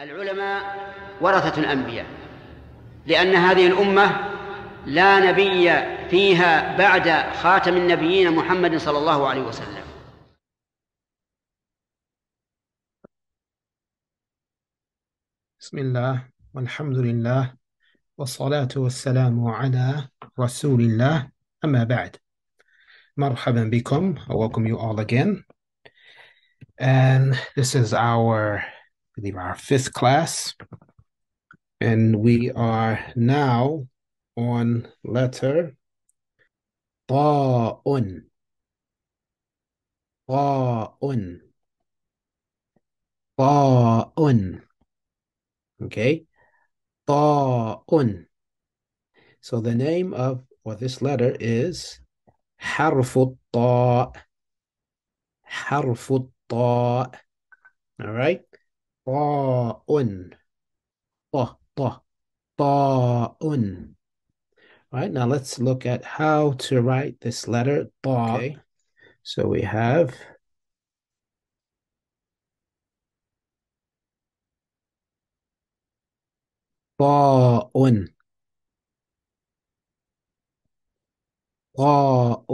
العلماء ورثة الأنبياء لأن هذه الأمة لا نبي فيها بعد خاتم النبيين محمد صلى الله عليه وسلم. بسم الله والحمد لله والصلاة والسلام على رسول الله. أما بعد مرحبا بكم. Welcome you all again. And this is our I believe, our fifth class. And we are now on letter Ta'un. Ta'un. Ta'un. Okay? Ta'un. So the name of, or this letter is Harfu Ta. Harfu Ta. All right? طاء. طا طا طاء. All right. Now let's look at how to write this letter طاء. Okay. So we have طاء طاء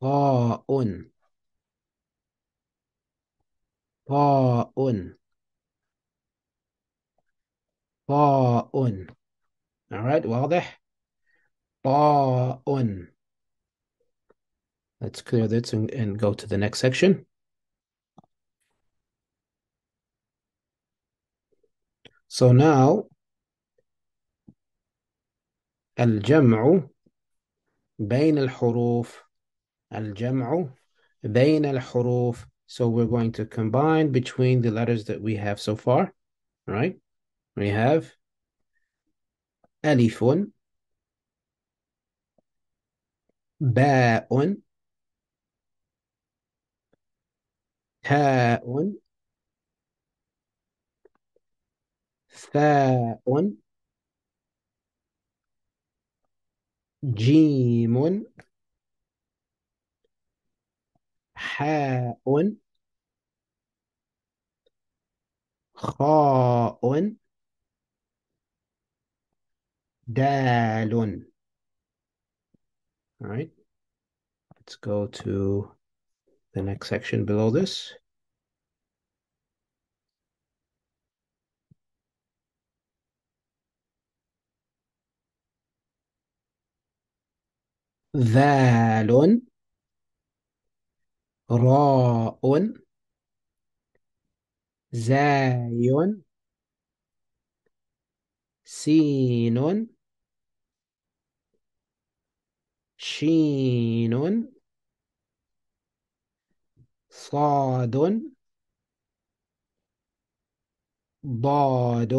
طاء طاء طاء All right, واضح طاء Let's clear this and, and go to the next section. So now الجمع بين الحروف الجمع بين الحروف so we're going to combine between the letters that we have so far right we have ألف باء تاء ثاء جيم حاء خاء دال all right let's go to the next section below this ذال راء زاي سين شين صاد ضاد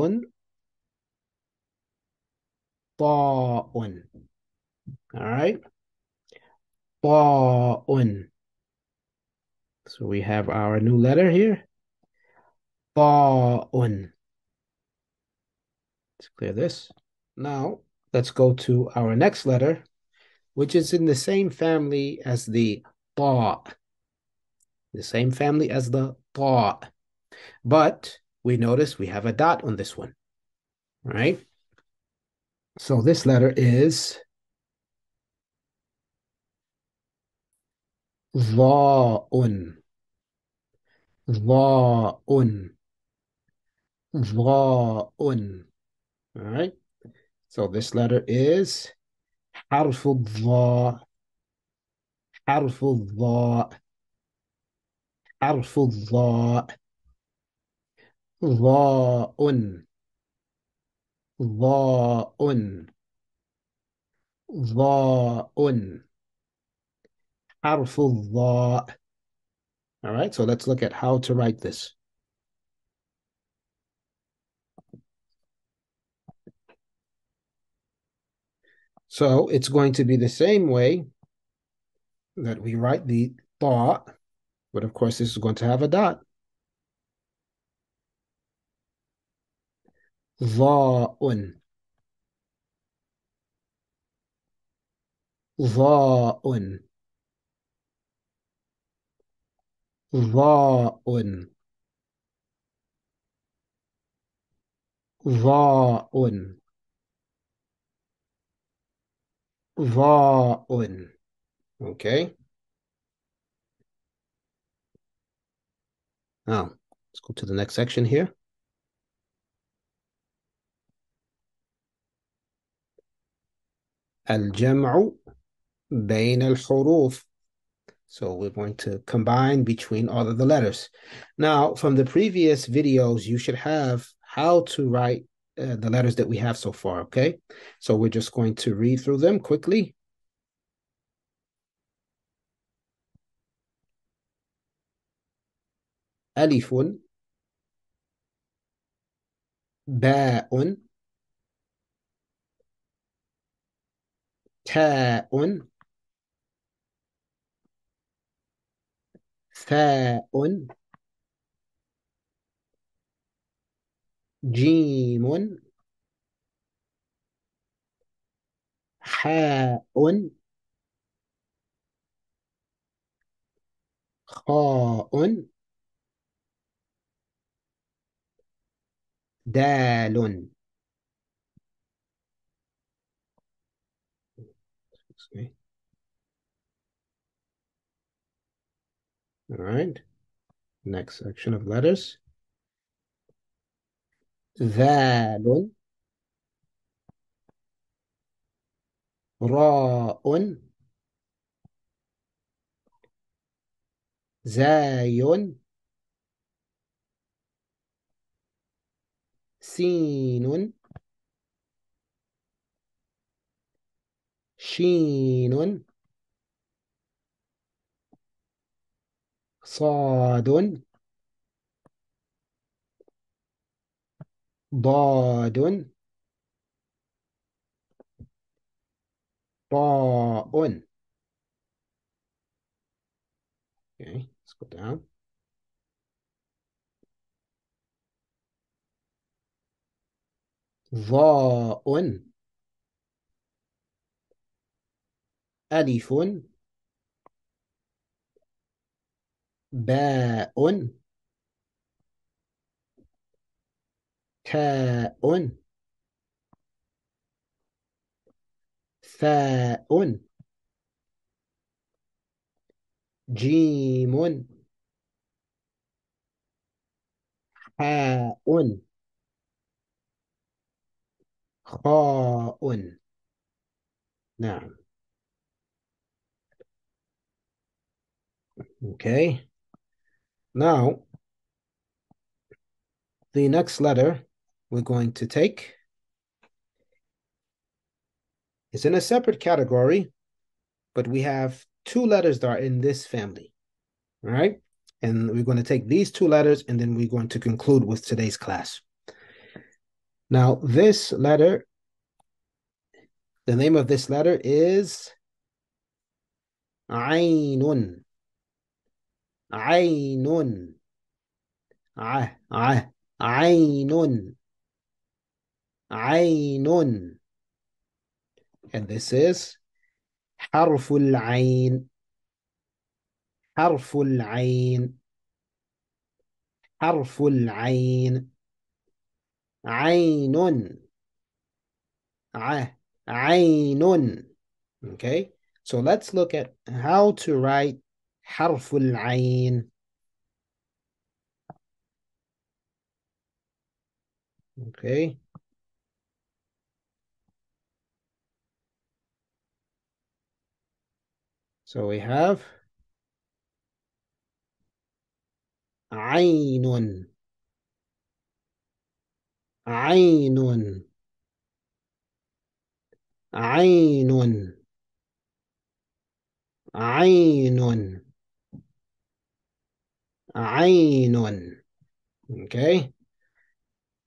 طاء all right طاء so we have our new letter here طاء let's clear this now let's go to our next letter which is in the same family as the طاء the same family as the طاء but we notice we have a dot on this one right so this letter is ضاء ضاء ضاء all right so this letter is حرف الضاء حرف الضاء حرف الضاء ضاء ضاء ضاء حرف الضاء all right so let's look at how to write this So it's going to be the same way that we write the thought, but of course this is going to have a dot. Tha'un. Tha'un. Tha'un. Tha'un. ظاء okay now let's go to the next section here الجمع بين الحروف so we're going to combine between all of the letters. Now, from the previous videos, you should have how to write uh, the letters that we have so far, okay? So we're just going to read through them quickly. ألف باء تاء ثاء جيم حاء خاء دال All right. Next section of letters. ذال راء زاي سين شين صاد ضاد طاء Okay, let's go down. ظاء ألف باء تاء ثاء جيم حاء خاء نعم okay now the next letter we're going to take is in a separate category, but we have two letters that are in this family. All right. And we're going to take these two letters and then we're going to conclude with today's class. Now, this letter, the name of this letter is Ainun. Ainun. Ainun. Ainun. And this is حرف العين حرف العين حرف العين عين عين okay so let's look at how to write حرف العين okay So we have عين عين عين عين عين okay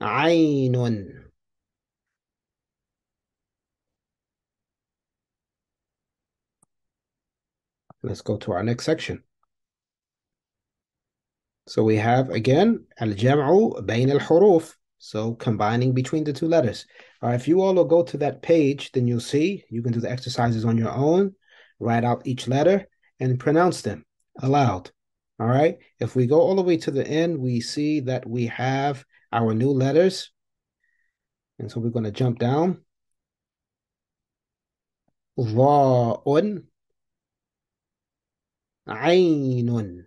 عين Let's go to our next section. So we have again al-jam'u bayn al-huruf. So combining between the two letters. All right, if you all will go to that page, then you'll see you can do the exercises on your own, write out each letter and pronounce them aloud. All right. If we go all the way to the end, we see that we have our new letters. And so we're going to jump down. Ra'un. عين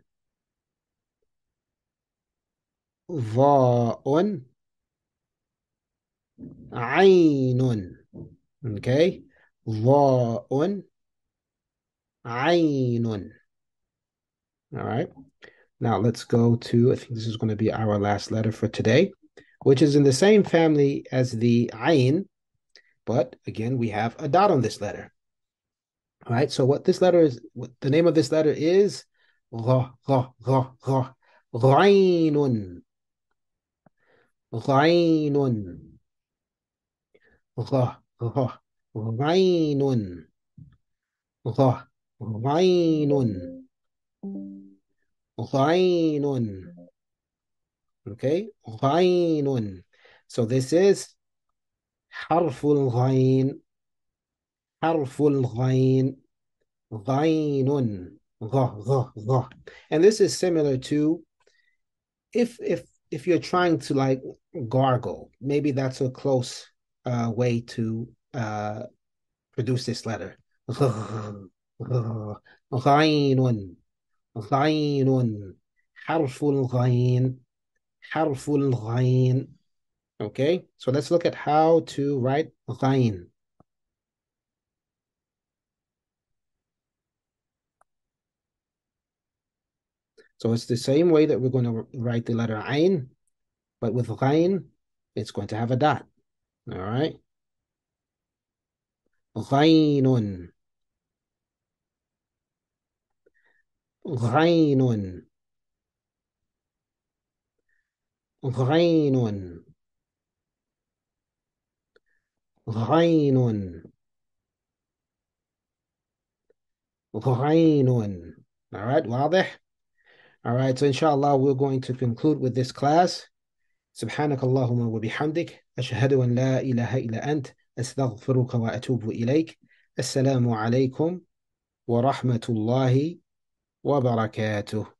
ظاء عين okay ظاء عين all right now let's go to I think this is going to be our last letter for today which is in the same family as the ayn but again we have a dot on this letter Right. So what this letter is, the name of this letter is Ghainun. Ghainun. Ghainun. Ghainun. Ghainun. Okay. Ghainun. So this is harful ghain. حرف الغين غين غ غ غ and this is similar to if if if you're trying to like gargle maybe that's a close uh, way to uh, produce this letter غين غين حرف الغين حرف الغين okay so let's look at how to write غين So it's the same way that we're going to write the letter Ain, but with Ghain, it's going to have a dot. All right. Ghainun. Ghainun. Ghainun. Ghainun. Ghainun. All right, واضح? All right, so inshallah, we're going to conclude with this class. سبحانك اللهم وبحمدك أشهد أن لا إله إلا أنت أستغفرك وأتوب إليك السلام عليكم ورحمة الله وبركاته